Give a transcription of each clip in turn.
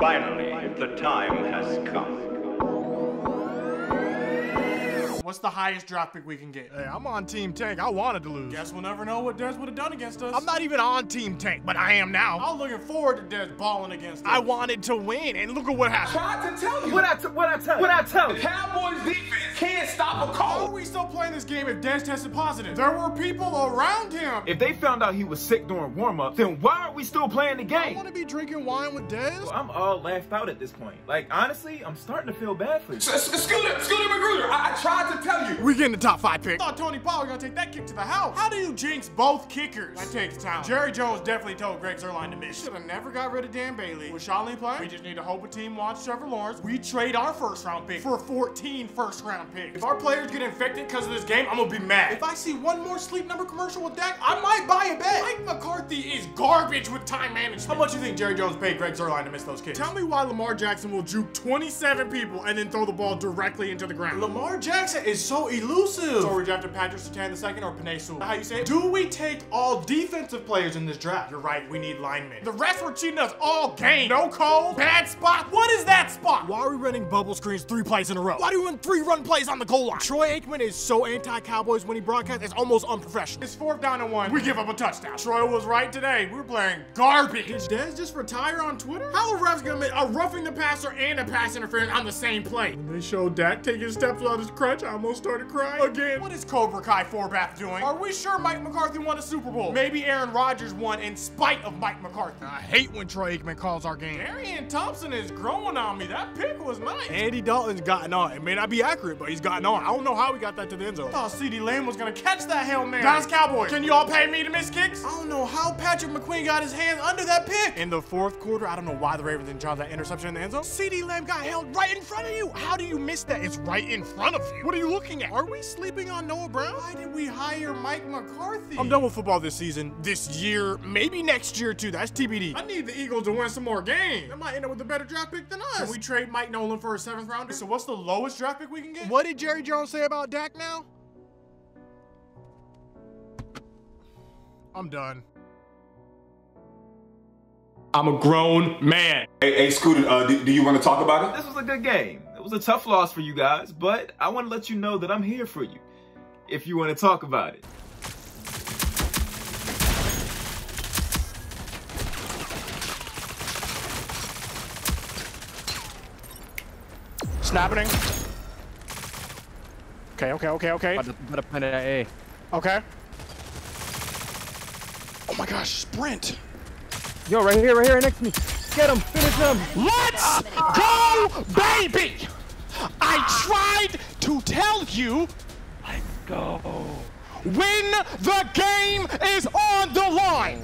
Finally, the time has come. What's the highest draft pick we can get? Hey, I'm on Team Tank. I wanted to lose. Guess we'll never know what Dez would have done against us. I'm not even on Team Tank, but I am now. I'm looking forward to Dez balling against us. I wanted to win, and look at what happened. Tried to tell you. What I t- what I tell you? What I tell you? Cowboys defense can't stop a call. We still playing this game if Dez tested positive? There were people around him. If they found out he was sick during warm up, then why are we still playing the game? I want to be drinking wine with Dez. I'm all laughed out at this point. Like honestly, I'm starting to feel bad for you. S- S- Scooter, Scooter Magruder, I, I tried to tell you. We getting the top five pick. I thought Tony Pollard gonna take that kick to the house. How do you jinx both kickers? That takes talent. Jerry Jones definitely told Greg Zuerlein to miss. Should have never got rid of Dan Bailey. With Shawnee playing, we just need to hope a team wants Trevor Lawrence. We trade our first round pick for 14 first round picks. If our players get infected because of this game, I'm gonna be mad. If I see one more sleep number commercial with Dak, I might buy a bet. Mike McCarthy is garbage with time management. How much do you think Jerry Jones paid Greg Zuerlein to miss those kicks? Tell me why Lamar Jackson will juke 27 people and then throw the ball directly into the ground. Lamar Jackson is so elusive. So we drafted Patrick Surtain II or Penei Sewell. How you say it? Do we take all defensive players in this draft? You're right, we need linemen. The refs were cheating us all game. No call, bad spot. What is that spot? Why are we running bubble screens three plays in a row? Why do we run three run plays on the goal line? Troy Aikman is so anti-Cowboys when he broadcasts, it's almost unprofessional. It's fourth down and one. We give up a touchdown. Troy was right today. We were playing garbage. Did Dez just retire on Twitter? How are refs gonna make a roughing the passer and a pass interference on the same play? When they showed Dak taking steps without his crutch, I almost started crying again. What is Cobra Kai Forbath doing? Are we sure Mike McCarthy won a Super Bowl? Maybe Aaron Rodgers won in spite of Mike McCarthy. I hate when Troy Aikman calls our game. Darian Thompson is growing on me. That pick was nice. Andy Dalton's gotten on. It may not be accurate, but he's gotten on. I don't know how he got that to the end zone. I thought CeeDee Lamb was gonna catch that Hail Mary. Dallas Cowboys, can you all pay me to miss kicks? I don't know how Patrick McQueen got his hands under that pick. In the fourth quarter, I don't know why the Ravens didn't drop that interception in the end zone. CeeDee Lamb got held right in front of you. How do you miss that? It's right in front of you. What are you looking at? Are we sleeping on Noah Brown? Why did we hire Mike McCarthy? I'm done with football this season, this year, maybe next year too. That's TBD. I need the Eagles to win some more games. They might end up with a better draft pick than us. Can we trade Mike Nolan for a seventh rounder? So what's the lowest draft pick we can get? What did Jerry Jones say about Dak now? I'm done. I'm a grown man. Hey, hey Scooter, uh, do, do you want to talk about it? This was a good game. It was a tough loss for you guys, but I want to let you know that I'm here for you. If you want to talk about it. Snapping. Okay, okay, okay, okay. Better plant it at A. Okay. Oh my gosh, sprint. Yo, right here, right here, next to me. Get him, finish him. Let's go, baby! I tried to tell you Let's go. when the game is on the line.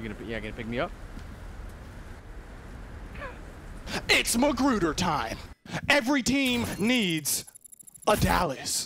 You gonna, yeah, gonna pick me up? It's Magruder time. Every team needs a Dallas.